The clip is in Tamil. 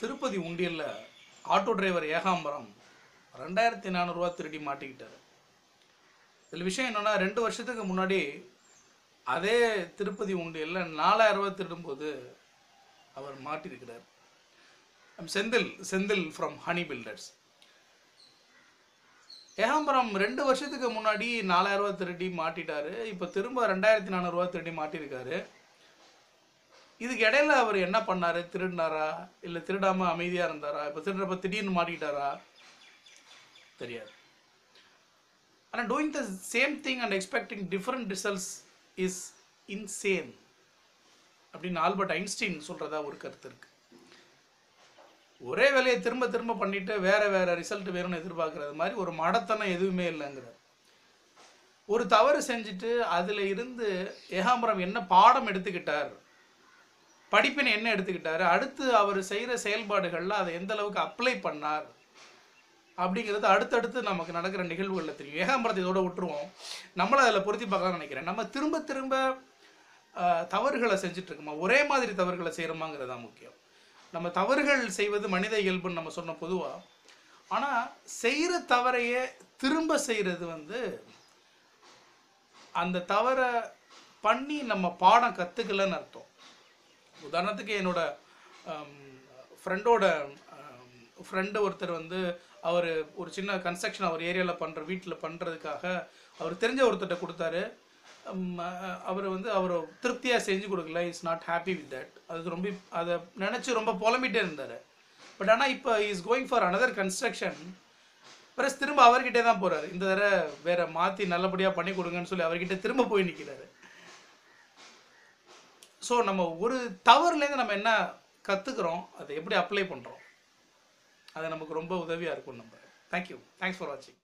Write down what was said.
திருப்பதி உண்டியலில் ஆட்டோ டிரைவர் ஏகாம்பரம் ரெண்டாயிரத்தி நானூறுரூவா திருடி மாட்டிக்கிட்டார். இதில் விஷயம் என்னென்னா ரெண்டு வருஷத்துக்கு முன்னாடி அதே திருப்பதி உண்டியலில் நாலாயிரம் ரூபாய் திருடும்போது அவர் மாட்டியிருக்கிறார் Senthil Senthil from honey builders Ekambaram ரெண்டு வருஷத்துக்கு முன்னாடி நாலாயிரம் திருடி மாட்டிட்டாரு. இப்போ திரும்ப ரெண்டாயிரத்தி நானூறுரூவா திருடி மாட்டியிருக்காரு இதுக்கு இடையில அவர் என்ன பண்ணாரு? திருடினாரா? இல்லை திருடாம அமைதியாக இருந்தாரா? இப்போ திருடுறப்ப திடீர்னு மாட்டிக்கிட்டாரா? தெரியாது. ஆனால் doing the same thing and expecting different results is insane அப்படின்னு ஆல்பர்ட் ஐன்ஸ்டீன் சொல்கிறதா ஒரு கருத்து இருக்கு. ஒரே வேலையை திரும்ப திரும்ப பண்ணிட்டு வேற வேற ரிசல்ட் வேணும்னு எதிர்பார்க்கறது மாதிரி ஒரு மடத்தனம் எதுவுமே இல்லைங்கிறார். ஒரு தவறு செஞ்சுட்டு அதில் இருந்து ஏகாம்பரம் என்ன பாடம் எடுத்துக்கிட்டார்? படிப்பினை என்ன எடுத்துக்கிட்டாரு? அடுத்து அவர் செய்கிற செயல்பாடுகளில் அதை எந்த அளவுக்கு அப்ளை பண்ணார்? அப்படிங்கிறது அடுத்தடுத்து நமக்கு நடக்கிற நிகழ்வுகளில் தெரியும். ஏகாம்பரத்தை இதோட விட்டுருவோம். நம்மள அதில் பொருத்தி பார்க்கலாம் நினைக்கிறேன். நம்ம திரும்ப திரும்ப தவறுகளை செஞ்சுட்டு இருக்கோமா? ஒரே மாதிரி தவறுகளை செய்கிறோமாங்கிறது தான் முக்கியம். நம்ம தவறுகள் செய்வது மனித இயல்புன்னு நம்ம சொன்ன பொதுவாக ஆனால் செய்கிற தவறையே திரும்ப செய்கிறது வந்து அந்த தவறை பண்ணி நம்ம பாடம் கற்றுக்கலன்னு அர்த்தம். உதாரணத்துக்கு என்னோட ஃப்ரெண்டோட ஃப்ரெண்டு ஒருத்தர் வந்து அவர் ஒரு சின்ன கன்ஸ்ட்ரக்ஷன் அவர் ஏரியாவில் பண்ணுற வீட்டில் பண்ணுறதுக்காக அவர் தெரிஞ்ச ஒருத்தர்கிட்ட கொடுத்தாரு. அவர் வந்து அவர் திருப்தியாக செஞ்சு கொடுக்கல. Is not happy with that அது ரொம்ப அதை நினச்சி ரொம்ப புலம்பிட்டே இருந்தார். பட் ஆனால் இப்போ is going for another construction பிறஸ் திரும்ப அவர்கிட்டே தான் போகிறாரு இந்த தடவை வேறு மாற்றி நல்லபடியாக பண்ணி கொடுங்கன்னு சொல்லி அவர்கிட்ட திரும்ப போய் நிற்கிறாரு ஸோ நம்ம ஒரு தவறுலேருந்து நம்ம என்ன கற்றுக்குறோம் அதை எப்படி அப்ளை பண்ணுறோம் அது நமக்கு ரொம்ப உதவியாக இருக்கும் நம்ம தேங்க்யூ தேங்க்ஸ் ஃபார் வாட்சிங்